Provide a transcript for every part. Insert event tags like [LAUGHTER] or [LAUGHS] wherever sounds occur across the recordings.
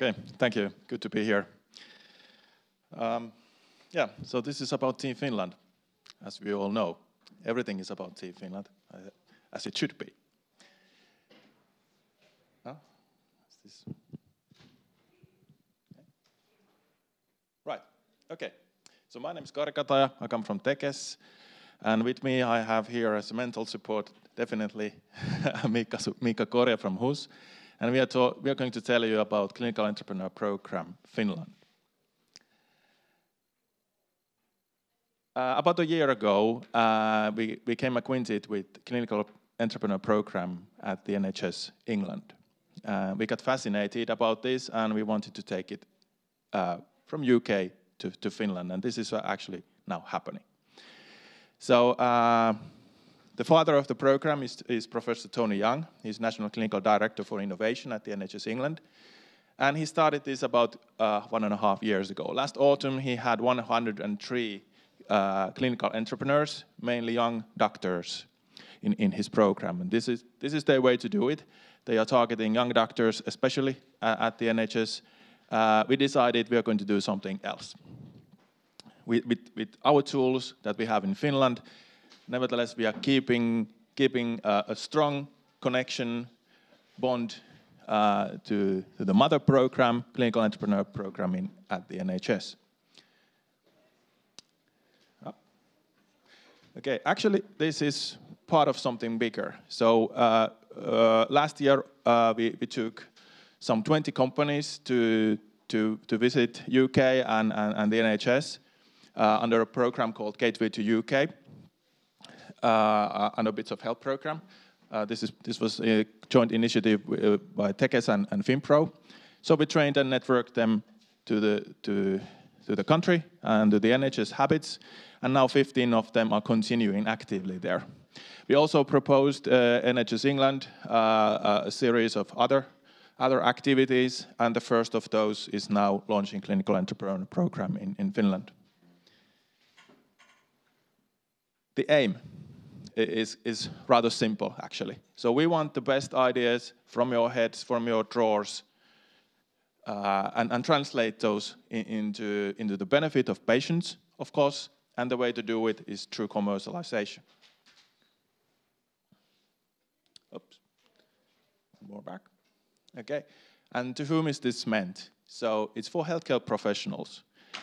Okay, thank you. Good to be here. Um, yeah, so this is about Team Finland, as we all know. Everything is about Team Finland, uh, as it should be. Huh? Right, okay. So my name is Kari Kataja, I come from Tekes, and with me I have here as mental support, definitely [LAUGHS] Miikka, Miikka Korja from HUS, and we are, we are going to tell you about Clinical Entrepreneur Program Finland. Uh, about a year ago, uh, we became acquainted with Clinical Entrepreneur Program at the NHS England. Uh, we got fascinated about this and we wanted to take it uh, from UK to, to Finland, and this is actually now happening. So uh, the father of the program is, is Professor Tony Young. He's National Clinical Director for Innovation at the NHS England. And he started this about uh, one and a half years ago. Last autumn, he had 103 uh, clinical entrepreneurs, mainly young doctors, in, in his program. And this is, this is their way to do it. They are targeting young doctors, especially uh, at the NHS. Uh, we decided we are going to do something else. With, with, with our tools that we have in Finland, Nevertheless, we are keeping, keeping uh, a strong connection, bond uh, to, to, the mother program, clinical entrepreneur program in, at the NHS. Okay, actually, this is part of something bigger. So uh, uh last year, uh, we, we took some 20 companies to, to, to visit UK and, and, and the NHS uh, under a program called Gateway to UK. Uh, and a bits of health program. Uh, this, is, this was a joint initiative uh, by Tekes and, and FinPro. So we trained and networked them to the, to, to the country and to the NHS habits, and now 15 of them are continuing actively there. We also proposed uh, NHS England uh, a series of other, other activities, and the first of those is now launching clinical entrepreneur program in, in Finland. The aim is, is rather simple, actually. So we want the best ideas from your heads, from your drawers, uh, and, and, translate those in, into, into the benefit of patients, of course, and the way to do it is through commercialization. Oops. More back. Okay. And to whom is this meant? So it's for healthcare professionals.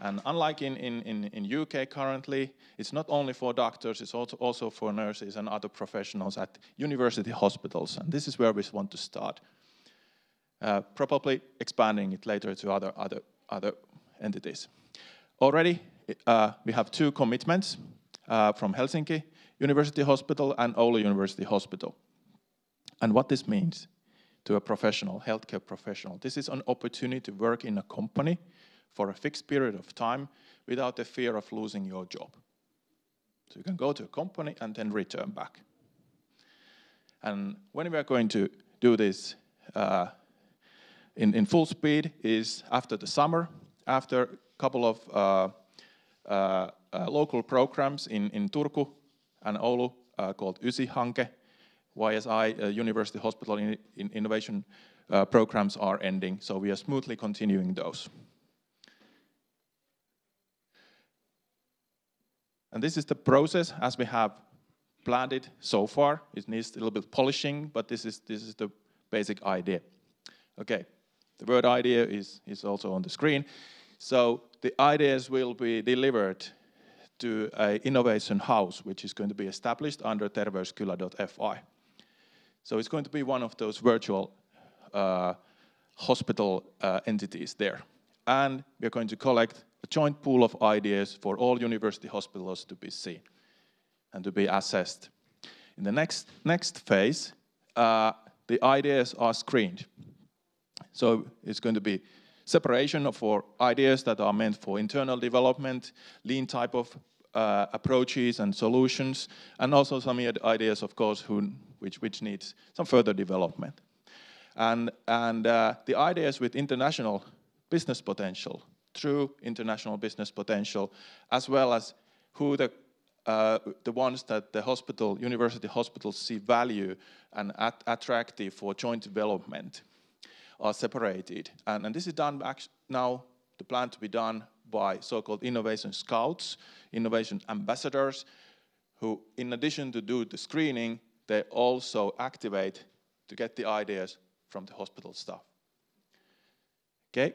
And unlike in, in, in, in UK currently, it's not only for doctors, it's also, also for nurses and other professionals at university hospitals. And this is where we want to start. Uh, probably expanding it later to other, other, other entities. Already, uh, we have two commitments uh, from Helsinki University Hospital and Oulu University Hospital. And what this means to a professional, healthcare professional, this is an opportunity to work in a company for a fixed period of time without the fear of losing your job. So you can go to a company and then return back. And when we are going to do this uh, in, in full speed is after the summer, after a couple of uh, uh, uh local programs in, in Turku and Oulu uh, called YSI-hanke, YSI uh, University Hospital in, in Innovation programs are ending, so we are smoothly continuing those. And this is the process as we have planned it so far. It needs a little bit polishing, but this is, this is the basic idea. Okay, the word idea is, is also on the screen. So the ideas will be delivered to an innovation house, which is going to be established under terveyskylä.fi. So it's going to be one of those virtual uh, hospital uh, entities there. And we're going to collect a joint pool of ideas for all university hospitals to be seen and to be assessed. In the next, next phase, uh, the ideas are screened. So it's going to be separation for ideas that are meant for internal development, lean type of uh, approaches and solutions, and also some ideas, of course, who, which, which needs some further development. And, and uh, the ideas with international business potential true international business potential, as well as who the uh, the ones that the hospital, university hospitals see value and at attractive for joint development are separated. And, and this is done now, the plan to be done by so-called innovation scouts, innovation ambassadors, who in addition to do the screening, they also activate to get the ideas from the hospital staff. Okay,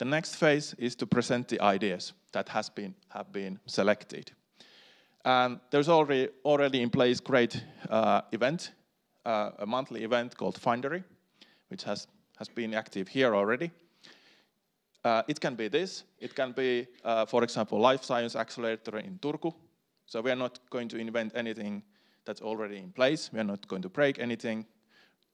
the next phase is to present the ideas that has been, have been selected. And there's already, already in place great uh, event, uh, a monthly event called Findery, which has, has been active here already. Uh, it can be this. It can be, uh, for example, Life Science Accelerator in Turku. So we are not going to invent anything that's already in place. We are not going to break anything,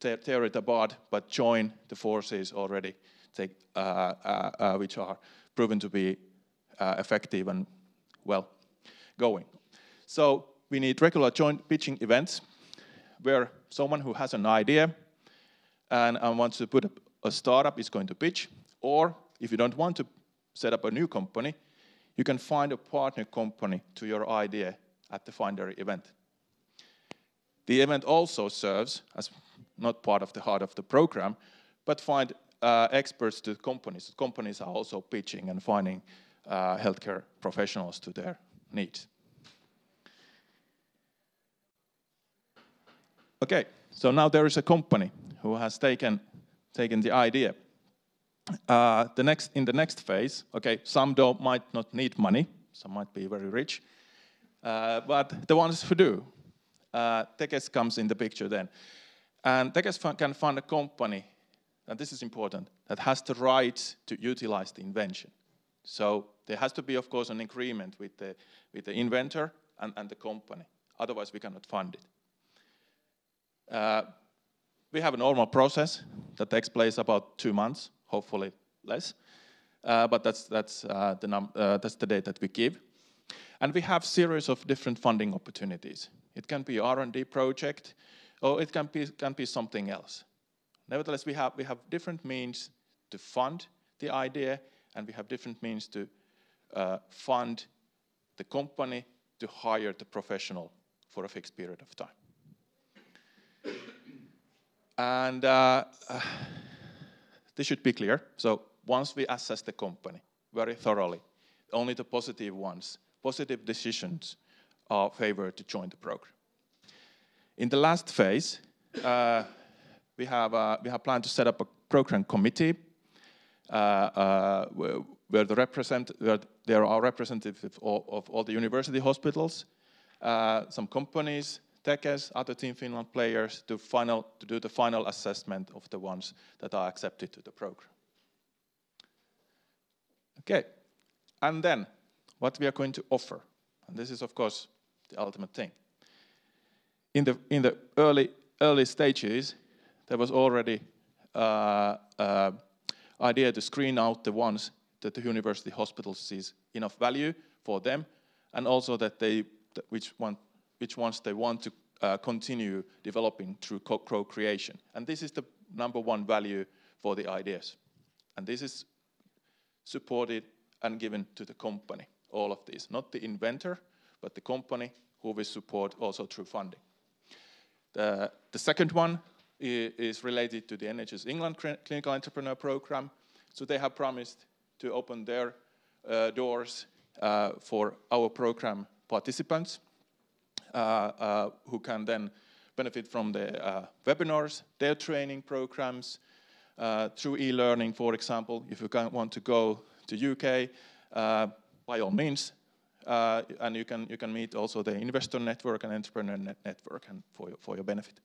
tear, tear it apart, but join the forces already, take, uh, uh, uh which are proven to be effective and well going. So we need regular joint pitching events where someone who has an idea and, and wants to put a, a startup is going to pitch, or if you don't want to set up a new company, you can find a partner company to your idea at the Findery event. The event also serves as not part of the heart of the program, but find uh, experts to companies. Companies are also pitching and finding uh, healthcare professionals to their needs. Okay, so now there is a company who has taken, taken the idea. Uh, the next, in the next phase, okay, some don't, might not need money, some might be very rich, uh, but the ones who do, uh, Tekes comes in the picture then. And Tekes can fund a company, and this is important, that has the right to utilize the invention. So there has to be, of course, an agreement with the, with the inventor and, and the company. Otherwise, we cannot fund it. Uh, we have a normal process that takes place about two months, hopefully less. Uh, but that's, that's, uh, the num uh, that's the date that we give. And we have series of different funding opportunities. It can be R&D project, or it can be, can be something else. Nevertheless, we have, we have different means to fund the idea, and we have different means to uh, fund the company to hire the professional for a fixed period of time. And uh, uh, this should be clear. So once we assess the company very thoroughly, only the positive ones, positive decisions are favored to join the program. In the last phase, uh, we, have, uh, we have planned to set up a program committee uh, uh where, where, the represent, where there are representatives of all, of all the university hospitals, uh, some companies, Tekes, other Team Finland players to, final, to do the final assessment of the ones that are accepted to the program. Okay, and then what we are going to offer. And this is, of course, the ultimate thing. In the, in the early, early stages, there was already uh, uh, idea to screen out the ones that the university hospital sees enough value for them, and also that they, which one which ones they want to uh, continue developing through co-creation. And this is the number one value for the ideas. And this is supported and given to the company, all of these. Not the inventor, but the company who will support also through funding. The, the second one is related to the NHS England Clinical Entrepreneur Program. So they have promised to open their uh, doors uh, for our program participants. Uh, uh, who can then benefit from the uh, webinars, their training programs, through e-learning, for example. If you want to go to UK, by all means, uh, and you can you can meet also the investor network and entrepreneur net network and for your, for your benefit.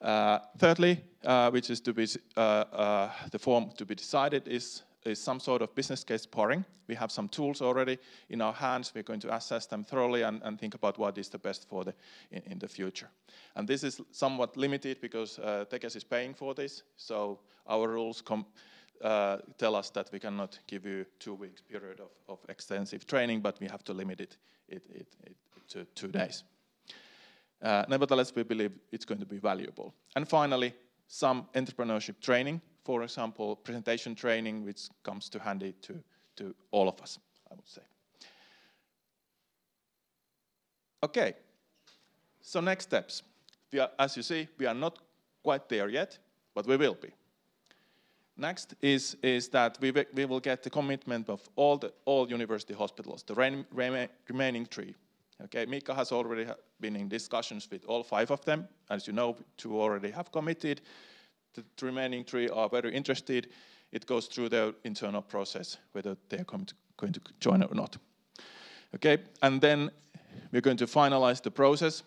Uh, thirdly, uh, which is to be the form to be decided, is is some sort of business case sparring. We have some tools already in our hands. We're going to assess them thoroughly and, and think about what is the best for the in, in the future. And this is somewhat limited because uh, Tekes is paying for this. So our rules uh, tell us that we cannot give you two weeks period of, of extensive training, but we have to limit it, it, it, it to two days. Uh, nevertheless, we believe it's going to be valuable. And finally, some entrepreneurship training for example, presentation training, which comes to handy to, to all of us, I would say. Okay, so next steps. We are, as you see, we are not quite there yet, but we will be. Next is, is that we, we will get the commitment of all, the, all university hospitals, the remaining three. Okay, Miikka has already been in discussions with all five of them. As you know, two already have committed. The remaining three are very interested. It goes through their internal process, whether they're to, going to join or not. Okay, and then we're going to finalize the process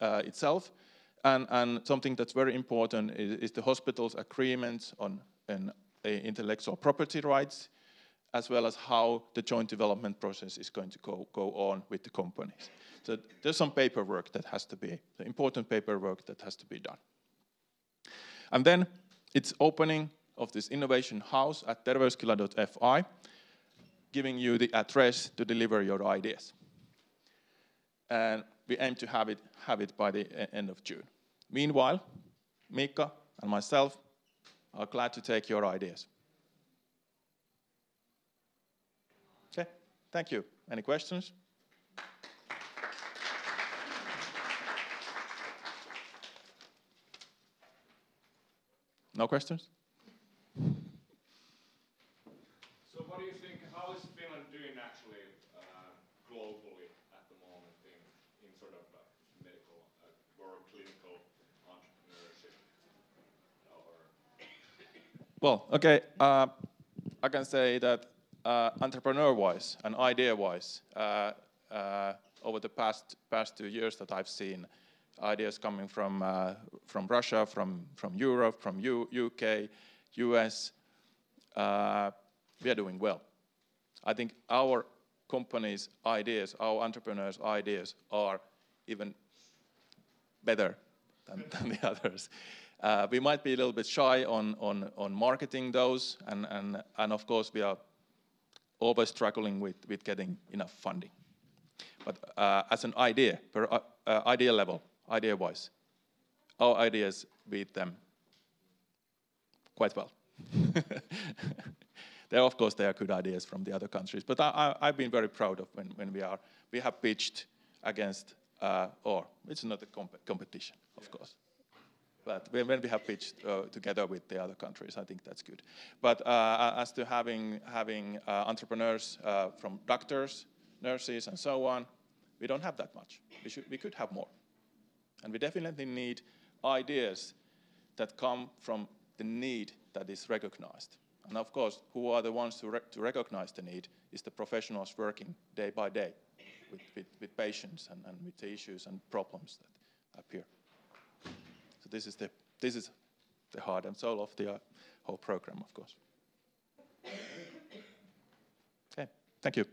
uh, itself. And, and, something that's very important is, is the hospital's agreements on intellectual property rights, as well as how the joint development process is going to go, go on with the companies. So there's some paperwork that has to be, important paperwork that has to be done. And then it's opening of this innovation house at terveyskylä.fi, giving you the address to deliver your ideas. And we aim to have it, have it by the end of June. Meanwhile, Miikka and myself are glad to take your ideas. Okay, thank you. Any questions? No questions? So what do you think, how is Finland doing actually uh, globally at the moment in, in sort of uh, medical uh, or clinical entrepreneurship? Or well, okay, uh, I can say that uh, entrepreneur-wise and idea-wise, uh, over the past, past two years that I've seen, ideas coming from, uh, from Russia, from, from Europe, from U UK, US. Uh, we are doing well. I think our companies' ideas, our entrepreneurs' ideas are even better than, [LAUGHS] than the others. Uh, we might be a little bit shy on, on, on marketing those, and, and, and of course we are always struggling with, with getting enough funding. But uh, as an idea, per uh, uh idea level, idea-wise. Our ideas beat them quite well. [LAUGHS] there, of course, there are good ideas from the other countries, but I, have been very proud of when, when we are we have pitched against, uh, or it's not a comp competition, of yeah. course. But when, when we have pitched uh, together with the other countries, I think that's good. But uh, as to having having uh, entrepreneurs uh, from doctors, nurses, and so on, we don't have that much. We should we could have more. And we definitely need ideas that come from the need that is recognized. And of course, who are the ones to, to recognize the need is the professionals working day by day with, with, with patients and, and, with the issues and problems that appear. So this is the, this is the heart and soul of the uh, whole program, of course. Okay, thank you.